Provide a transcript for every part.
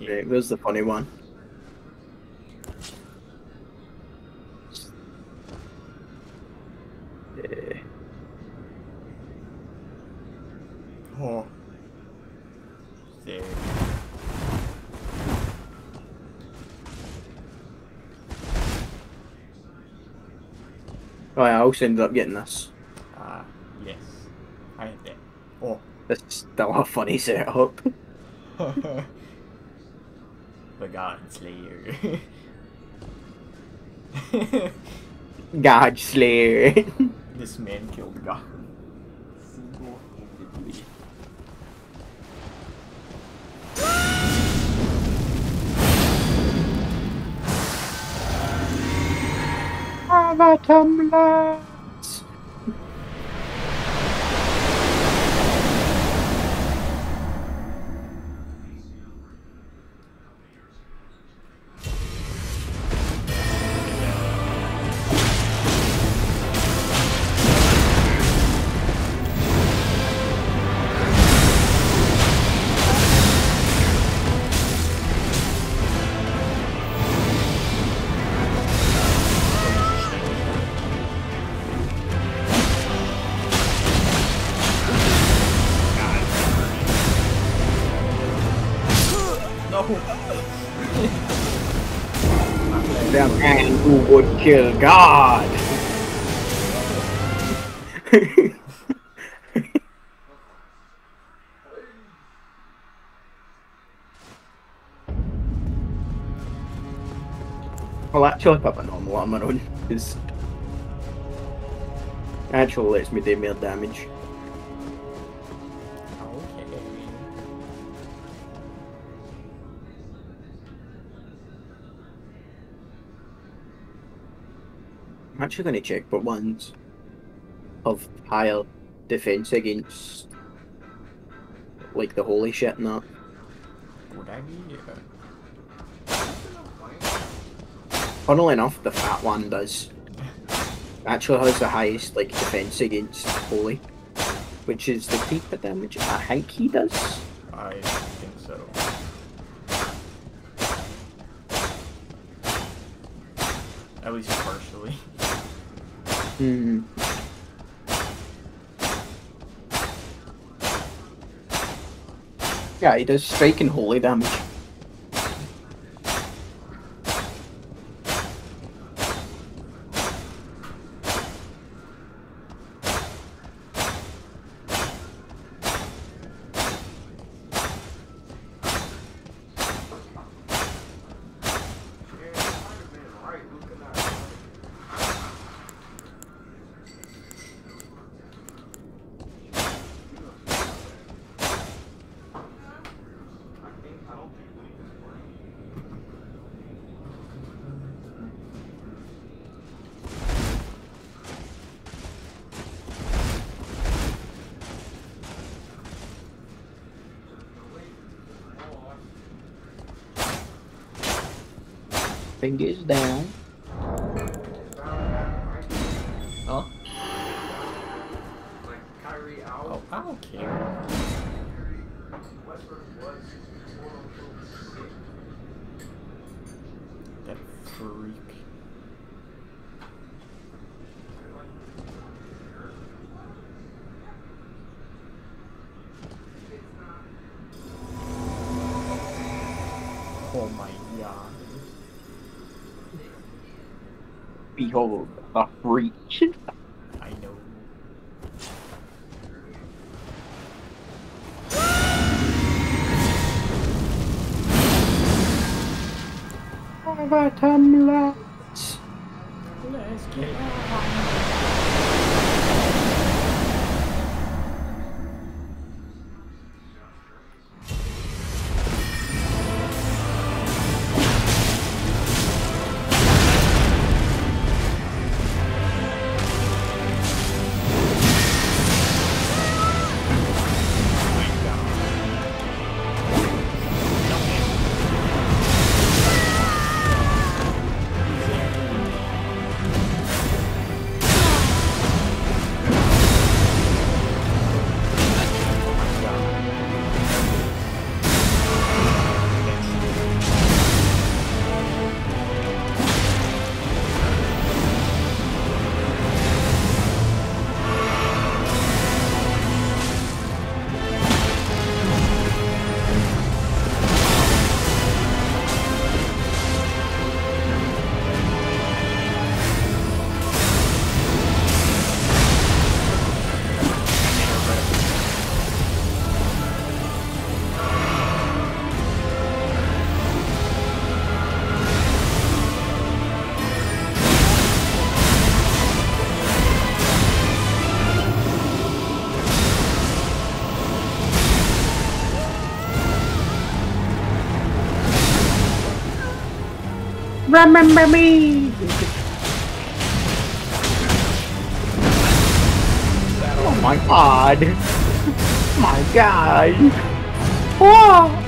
Okay. Right, where's the funny one? Eh, Oh. There. Oh, I also ended up getting this. Ah, yes. I have that. Oh. This is still a funny setup. the God Slayer. God Slayer. this man killed God. Single-handedly. Avatamlas. The man who would kill God. I'll actually put a normal armor on, because actually lets me do more damage. I'm actually going to check what ones of higher defense against like the holy shit and that. Good idea. Uh, Funnily enough, the fat one does. Actually has the highest like defense against holy, which is the creeper damage. I think he does. I think so. At least partially. Hmm. Yeah, he does striking holy damage. Fingers down. Behold, the breach. I know. Avatamlas. Let's get out. Remember me! Oh my god! my god! Oh!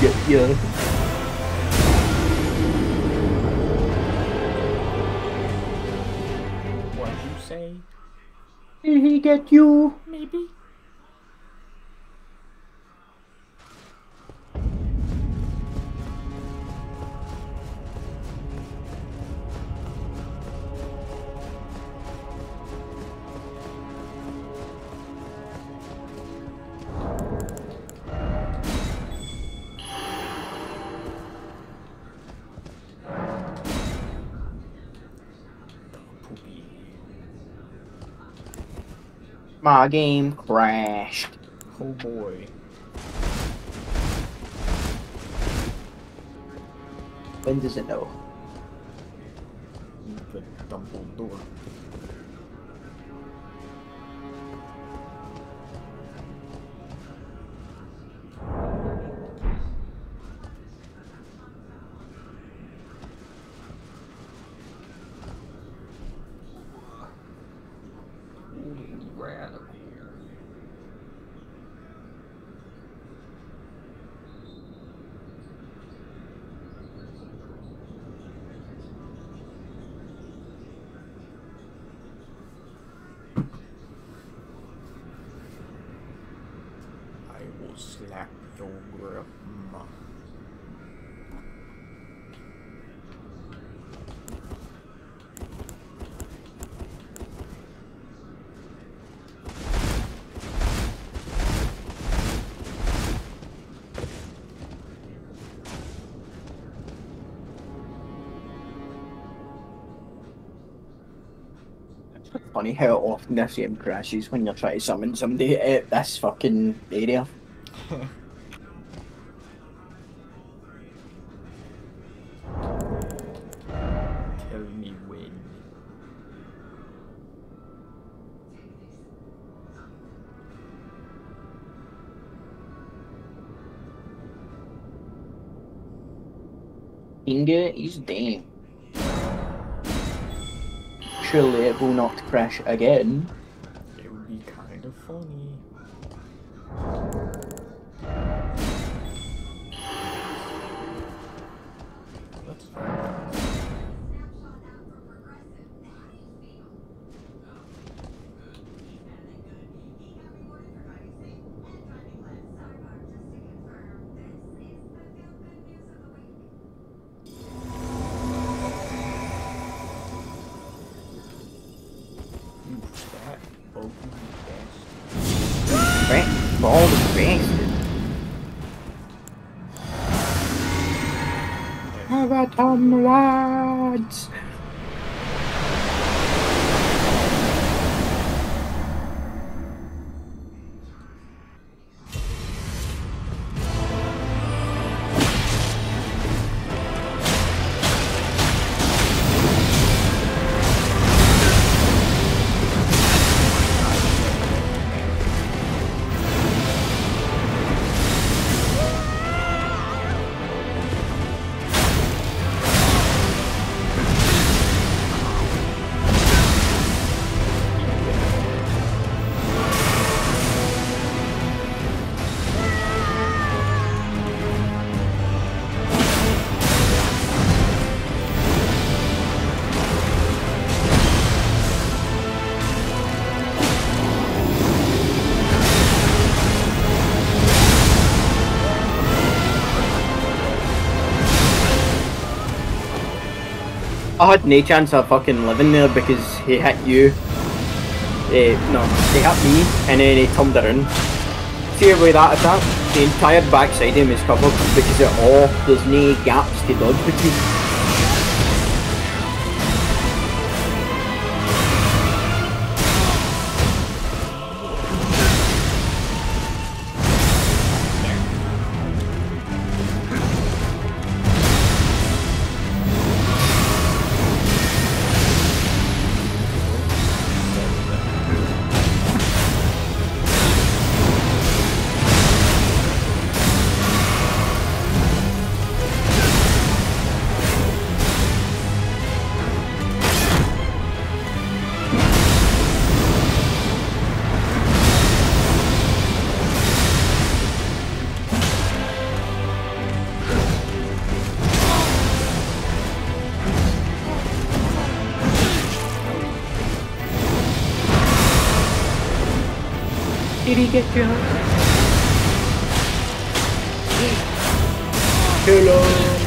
Get you. Say? Did he get you? Maybe. My game crashed. Oh boy. When does it know? The Dumbledore. I will slap your grandma. Funny how often this game crashes when you're trying to summon somebody at this fucking area. Tell me when. Inga is dead. Surely it will not crash again. Ball the bastard. Everton lads! I had no chance of fucking living there because he hit you. Eh, no, he hit me and then he turned around. See way that attack? The entire backside of him is covered because of all, there's no gaps to dodge between. Did he get you? Hello.